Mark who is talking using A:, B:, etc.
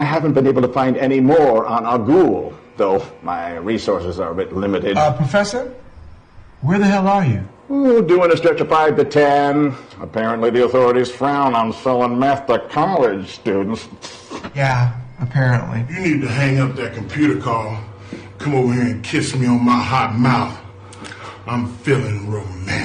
A: I haven't been able to find any more on Agul, though my resources are a bit limited.
B: Uh, Professor? Where the hell are you?
A: Ooh, doing a stretch of five to ten. Apparently the authorities frown on selling meth to college students.
B: Yeah, apparently.
C: You need to hang up that computer call. Come over here and kiss me on my hot mouth. I'm feeling romantic.